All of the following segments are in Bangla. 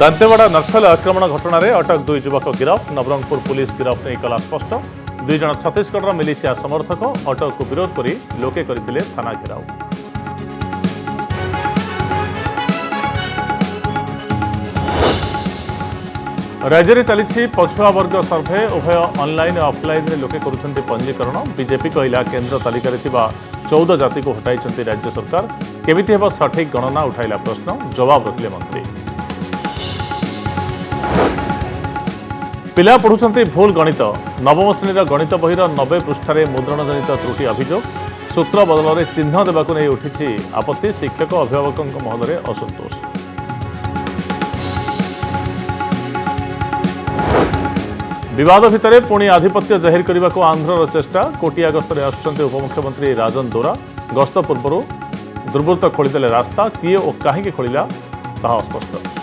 ଦାନ୍ତେୱାଡ଼ା ନକ୍ସଲ ଆକ୍ରମଣ ଘଟଣାରେ ଅଟକ ଦୁଇ ଯୁବକ ଗିରଫ ନବରଙ୍ଗପୁର ପୁଲିସ ଗିରଫ ନେଇ କଲା ସ୍ପଷ୍ଟ ଦୁଇ ଜଣ ଛତିଶଗଡ଼ର ମିଲିସିଆ ସମର୍ଥକ ଅଟକକୁ ବିରୋଧ କରି ଲୋକେ କରିଥିଲେ ଥାନା ଘେରାଉ ରାଜ୍ୟରେ ଚାଲିଛି ପଛୁଆବର୍ଗ ସର୍ଭେ ଉଭୟ ଅନ୍ଲାଇନ୍ ଓ ଅଫ୍ଲାଇନ୍ରେ ଲୋକେ କରୁଛନ୍ତି ପଞ୍ଜୀକରଣ ବିଜେପି କହିଲା କେନ୍ଦ୍ର ତାଲିକାରେ ଥିବା ଚଉଦ ଜାତିକୁ ହଟାଇଛନ୍ତି ରାଜ୍ୟ ସରକାର କେମିତି ହେବ ସଠିକ୍ ଗଣନା ଉଠାଇଲା ପ୍ରଶ୍ନ ଜବାବ ରଖିଲେ ମନ୍ତ୍ରୀ ପିଲା ପଢ଼ୁଛନ୍ତି ଭୁଲ ଗଣିତ ନବମ ଶ୍ରେଣୀର ଗଣିତ ବହିର ନବେ ପୃଷ୍ଠାରେ ମୁଦ୍ରଣଜନିତ ତ୍ରୁଟି ଅଭିଯୋଗ ସୂତ୍ର ବଦଳରେ ଚିହ୍ନ ଦେବାକୁ ନେଇ ଉଠିଛି ଆପତ୍ତି ଶିକ୍ଷକ ଅଭିଭାବକଙ୍କ ମହଲରେ ଅସନ୍ତୋଷ ବିବାଦ ଭିତରେ ପୁଣି ଆଧିପତ୍ୟ ଜାହିର କରିବାକୁ ଆନ୍ଧ୍ରର ଚେଷ୍ଟା କୋଟିଆ ଗସ୍ତରେ ଆସୁଛନ୍ତି ଉପମୁଖ୍ୟମନ୍ତ୍ରୀ ରାଜନ ଦୋରା ଗସ୍ତ ପୂର୍ବରୁ ଦୁର୍ବୃତ୍ତ ଖୋଳିଦେଲେ ରାସ୍ତା କିଏ ଓ କାହିଁକି ଖୋଳିଲା ତାହା ଅସ୍ପଷ୍ଟ ଅଛି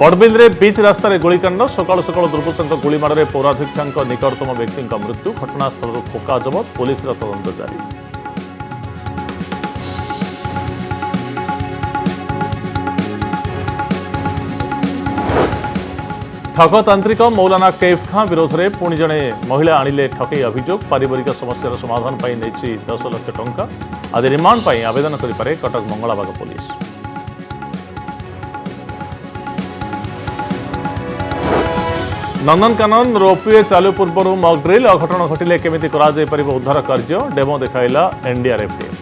বড়বিলে বিচ রাস্তায় গুলিকাণ্ড সকাল সকাল দুর্বৃত্ত গুলিমাড়ে পৌরাধিক্ষাঙ্ক নিকটতম ব্যক্তি মৃত্যু ঘটনাস্থল পোকা জবত পুলিশের তদন্ত জারি ঠকতান্ত্রিক মৌলানা কেফ খাঁ বিরোধে পুঁ জন মহিলা আনলে ঠকেই অভিযোগ পারিবারিক সমস্যার সমাধান নেই দশ লক্ষ টঙ্কা আজ রিমান্ড আবেদন করে কটক মঙ্গলাবাগ পুলিশ নন্দনকানন রোপওয়ে চালু পূর্বর মকড্রিল অঘটন ঘটিলে কেমিতি করা যাইপারিব উদ্ধার কার্য ডেমো দেখাইলা এনডিআরএফ টিম